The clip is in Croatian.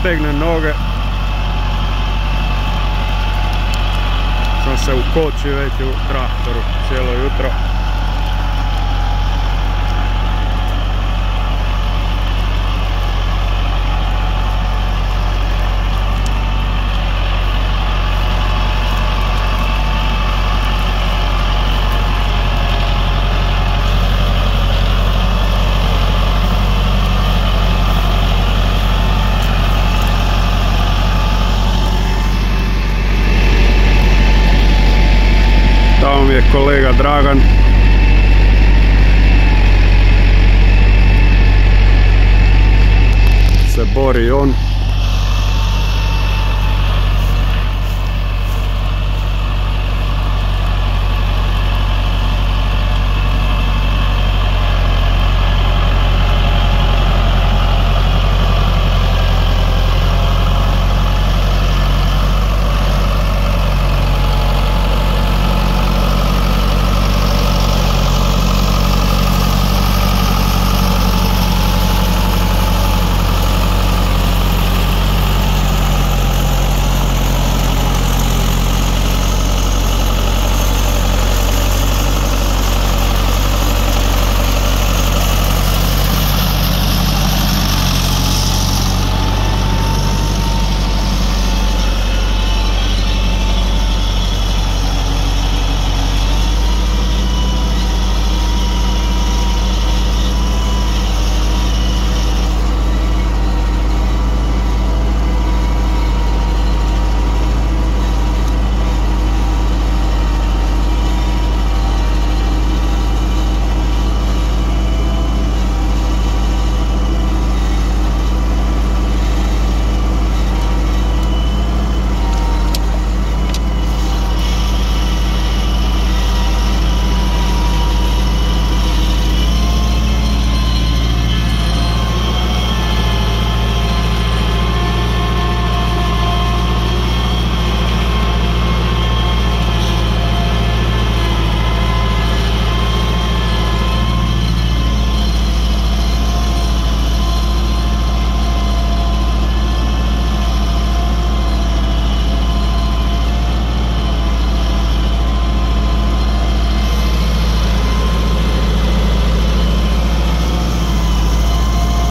stegnem noge. Sam se ukoči već u traktoru cijelo jutro. Je kolega Dragan. Se bori on.